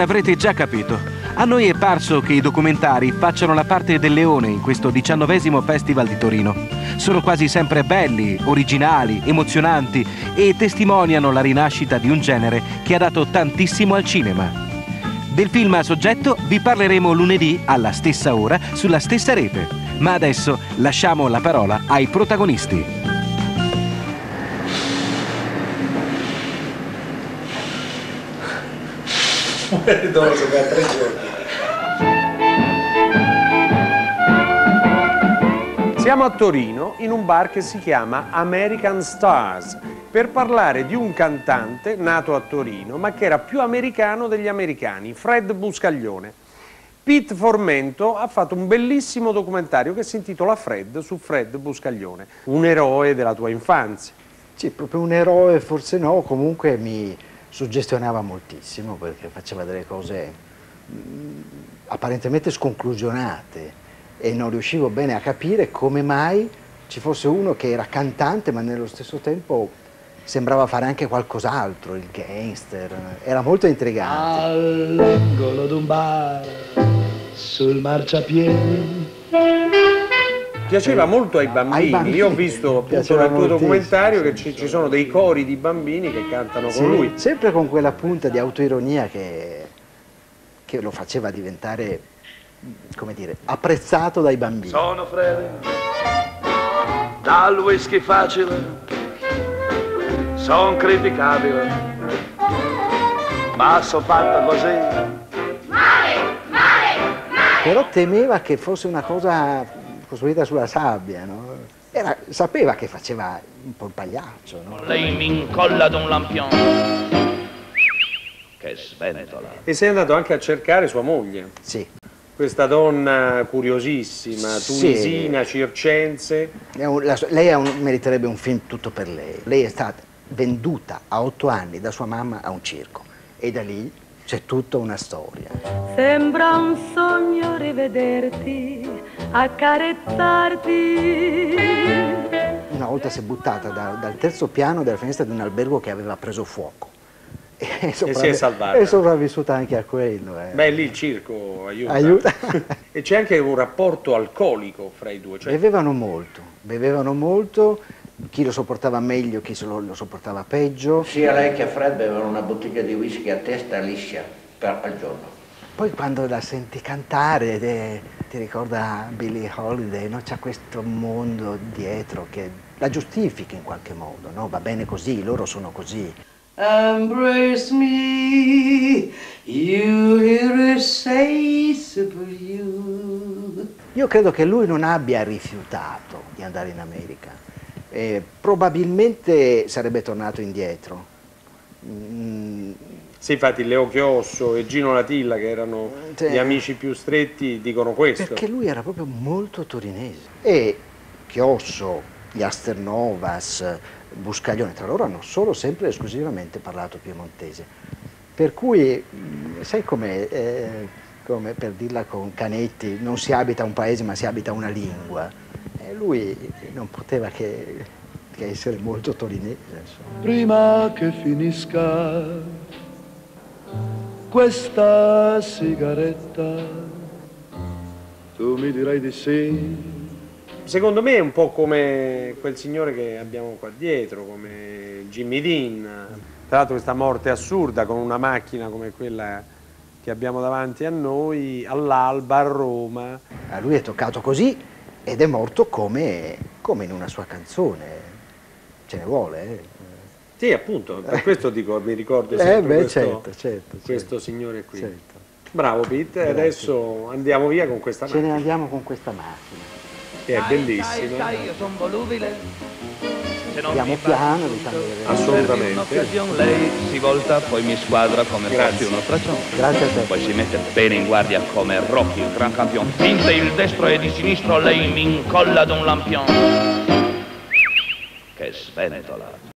Avrete già capito. A noi è parso che i documentari facciano la parte del leone in questo diciannovesimo Festival di Torino. Sono quasi sempre belli, originali, emozionanti e testimoniano la rinascita di un genere che ha dato tantissimo al cinema. Del film a soggetto vi parleremo lunedì alla stessa ora sulla stessa rete. Ma adesso lasciamo la parola ai protagonisti. Devo giocare tre giorni. Siamo a Torino in un bar che si chiama American Stars per parlare di un cantante nato a Torino ma che era più americano degli americani, Fred Buscaglione. Pete Formento ha fatto un bellissimo documentario che si intitola Fred su Fred Buscaglione, un eroe della tua infanzia. Sì, proprio un eroe forse no, comunque mi, suggestionava moltissimo perché faceva delle cose mh, mm, apparentemente sconclusionate e non riuscivo bene a capire come mai ci fosse uno che era cantante ma nello stesso tempo sembrava fare anche qualcos'altro, il gangster, era molto intrigante. All'angolo d'un bar, sul marciapiede Piaceva molto ai bambini. ai bambini. Io ho visto appunto nel tuo documentario che ci, ci, sono dei cori di bambini che cantano sì, con lui. Sempre con quella punta di autoironia che, che lo faceva diventare, come dire, apprezzato dai bambini. Sono Freddy, dal whisky facile, sono criticabile, ma sono fatta così. Male, male, male. Però temeva che fosse una cosa costruita sulla sabbia, no? Era, sapeva che faceva un po' il pagliaccio. No? Lei mi incolla ad un lampione. Che sventola. E sei andato anche a cercare sua moglie. Sì. Questa donna curiosissima, tunisina, sì. circense. Lei un, meriterebbe un film tutto per lei. Lei è stata venduta a otto anni da sua mamma a un circo e da lì c'è tutta una storia. Sembra un sogno rivederti, accarezzarti. Una volta si è buttata da, dal terzo piano della finestra di un albergo che aveva preso fuoco. E, e si è salvata. È sopravvissuta anche a quello. Eh. Beh, lì il circo aiuta. aiuta. e c'è anche un rapporto alcolico fra i due. Cioè... Bevevano molto, bevevano molto chi lo sopportava meglio, chi lo, lo sopportava peggio. Sia lei che Fred bevevano una bottiglia di whisky a testa liscia per, al giorno. Poi quando la senti cantare de, ti ricorda Billie Holiday, no? c'è questo mondo dietro che la giustifica in qualche modo, no? va bene così, loro sono così. Embrace me, you irreplaceable you. Io credo che lui non abbia rifiutato di andare in America eh, probabilmente sarebbe tornato indietro. Mm. Sì, infatti Leo Chiosso e Gino Latilla, che erano cioè, gli amici più stretti, dicono questo. Perché lui era proprio molto torinese. E Chiosso, gli Asternovas, Buscaglione, tra loro hanno solo sempre e esclusivamente parlato piemontese. Per cui, mm, sai com'è? Eh, come per dirla con Canetti, non si abita un paese ma si abita una lingua lui non poteva che, che essere molto torinese. Insomma. Prima che finisca questa sigaretta, tu mi dirai di sì. Secondo me è un po' come quel signore che abbiamo qua dietro, come Jimmy Dean. Tra l'altro questa morte assurda con una macchina come quella che abbiamo davanti a noi, all'alba a Roma. A lui è toccato così ed è morto come, come, in una sua canzone, ce ne vuole. Eh. Sì, appunto, per questo dico, mi ricordo sempre eh beh, questo, certo, certo, questo certo. signore qui. Certo. Bravo Pete, Grazie. adesso andiamo via con questa macchina. Ce ne andiamo con questa macchina. Che è bellissima. Dai, dai, io sono volubile. Andiamo piano, diciamo Assolutamente. lei si volta, poi mi squadra come Grazie. uno straccione. Grazie a te. Poi si mette bene in guardia come Rocky, il gran campione. Finte il destro e di sinistro, lei mi incolla ad un lampione. Che sventola.